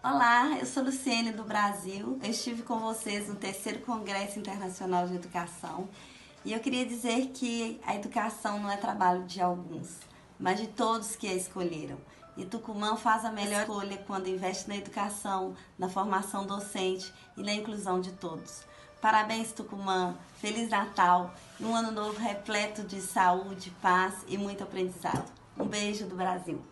Olá, eu sou Luciene do Brasil. Eu estive com vocês no terceiro Congresso Internacional de Educação e eu queria dizer que a educação não é trabalho de alguns, mas de todos que a escolheram. E Tucumã faz a melhor escolha quando investe na educação, na formação docente e na inclusão de todos. Parabéns, Tucumã! Feliz Natal e um ano novo repleto de saúde, paz e muito aprendizado. Um beijo do Brasil!